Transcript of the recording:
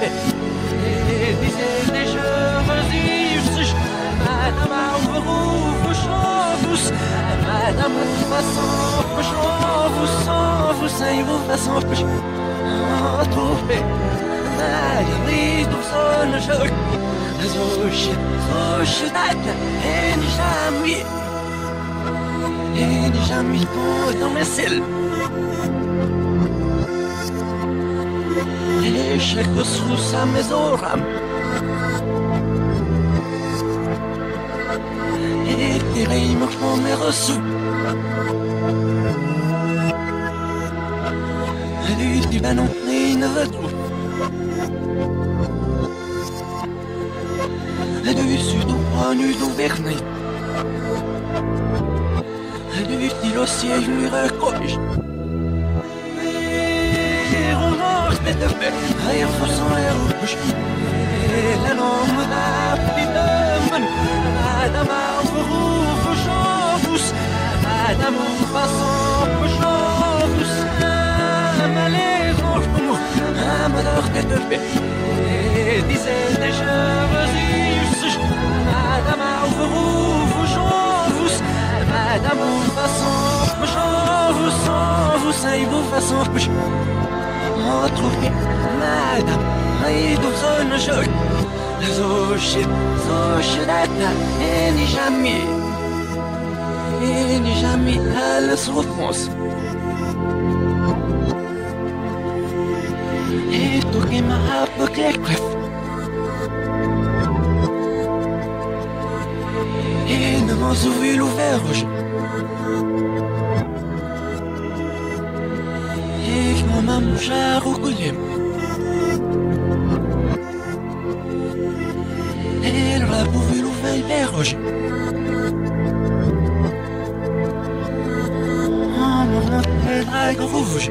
Yeah paix. Et marchement, mes reçus. Du divan, on ne veut tout. Du nu du verni Du stilo siège lui recoche Et on marche de Rien et De Et disait déjà vas-y Madame vous vous Madame vous façon j'en vous sans vous savez vous façon retrouver Madame et du zone choc et ni jamais et ni jamais à la souffrance et tout qui m'a appelé bref et ne m'en souviens l'ouvert et je m'en m'a mouché au collier et le rap ouvert l'ouvert rouge Oh mon rouge